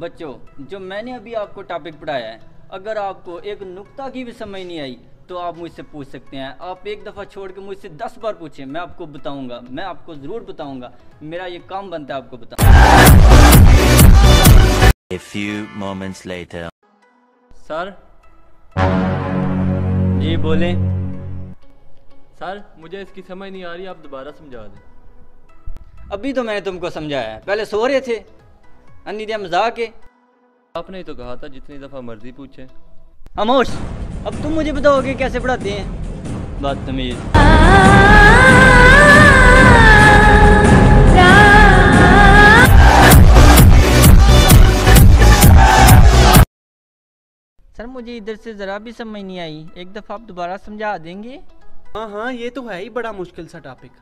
जो मैंने अभी आपको टॉपिक पढ़ाया है अगर आपको एक नुक्ता की भी समझ नहीं आई तो आप मुझसे पूछ सकते हैं। आप एक दफ़ा छोड़ के मुझसे दस बार पूछें मैं आपको बताऊँगा मैं आपको ज़रूर बताऊँगा। मेरा ये काम बनता है आपको बताऊँगा A few moments later. Sir? जी बोले। सर मुझे इसकी समझ नहीं आ रही आप दोबारा समझा दें। अभी तो मैंने तुमको समझाया है पहले सो रहे थे अन्नी दिया मज़ाक है आपने तो कहा था जितनी दफ़ा मर्ज़ी पूछें। खामोश अब तुम मुझे बताओगे कैसे पढ़ाते हैं? बदतमीज सर मुझे इधर से ज़रा भी समझ नहीं आई। एक दफ़ा आप दोबारा समझा देंगे? हाँ हाँ ये तो है ही बड़ा मुश्किल सा टॉपिक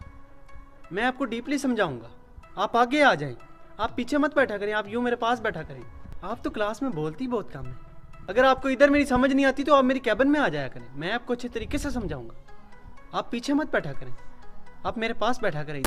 मैं आपको डीपली समझाऊँगा। आप आगे आ जाएँ। आप पीछे मत बैठा करें, आप यूँ मेरे पास बैठा करें। आप तो क्लास में बोलती बहुत कम है। अगर आपको इधर मेरी समझ नहीं आती तो आप मेरी कैबिन में आ जाया करें। मैं आपको अच्छे तरीके से समझाऊँगा। आप पीछे मत बैठा करें। आप मेरे पास बैठा करें।